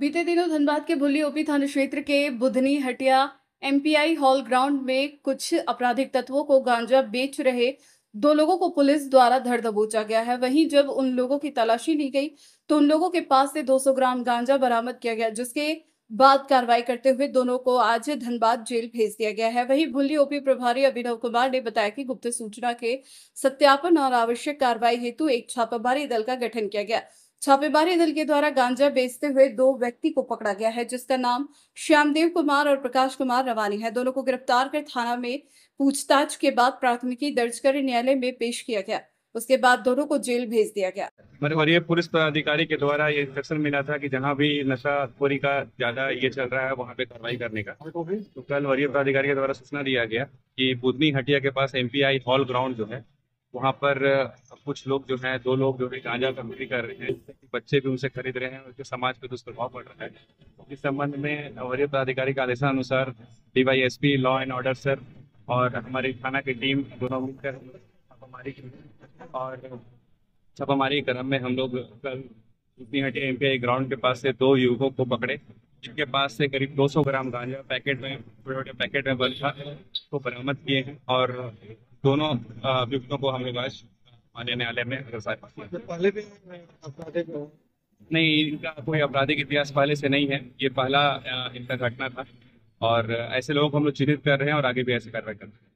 बीते दिनों धनबाद के बुल्ली ओपी थाना क्षेत्र के Budhni Hatia MPI hall ground में कुछ आपराधिक तत्वों को गांजा बेच रहे दो लोगों को पुलिस द्वारा धर दबोचा गया है। वहीं जब उन लोगों की तलाशी ली गई तो उन लोगों के पास से 200 ग्राम गांजा बरामद किया गया, जिसके बाद कार्रवाई करते हुए दोनों को आज धनबाद जेल भेज दिया गया है। वहीं भुल्ली ओपी प्रभारी अभिनव कुमार ने बताया कि गुप्त सूचना के सत्यापन और आवश्यक कार्रवाई हेतु एक छापामारी दल का गठन किया गया। छापेमारी दल के द्वारा गांजा बेचते हुए दो व्यक्ति को पकड़ा गया है, जिसका नाम श्यामदेव कुमार और प्रकाश कुमार रवानी है। दोनों को गिरफ़्तार कर थाना में पूछताछ के बाद प्राथमिकी दर्ज कर न्यायालय में पेश किया गया। उसके बाद दोनों को जेल भेज दिया गया। वरीय पुलिस पदाधिकारी के द्वारा ये इंस्ट्रक्शन मिला था कि जहाँ भी नशा खोरी का ज़्यादा ये चल रहा है, वहाँ पे कार्रवाई करने का। तो कल वरीय पदाधिकारी के द्वारा सूचना दिया गया कि बुधनी हटिया के पास एमपीआई हॉल ग्राउंड जो है वहाँ पर कुछ लोग जो हैं, दो लोग जो है गांजा का बिक्री कर रहे हैं। बच्चे भी उनसे खरीद रहे हैं उसके समाज पे दुष्प्रभाव पड़ रहा है। इस संबंध में वरीय पदाधिकारी के आदेशानुसार DYSP, law and order, sir और हमारी थाना की टीम दोनों मिलकर छापामारी और छापामारी क्रम में हम लोग कल हटी एमपीआई ग्राउंड के पास से दो युवकों को पकड़े, जिनके पास से करीब 200 ग्राम गांजा पैकेट में छोटे छोटे पैकेट में बंद था को बरामद किए हैं और दोनों अभियुक्तों को हम आज माननीय न्यायालय में पहले भी नहीं इनका कोई आपराधिक इतिहास पहले से नहीं है। ये पहला इनका घटना था। और ऐसे लोगों को हम लोग चिन्हित कर रहे हैं और आगे भी ऐसे कार्रवाई कर रहे हैं।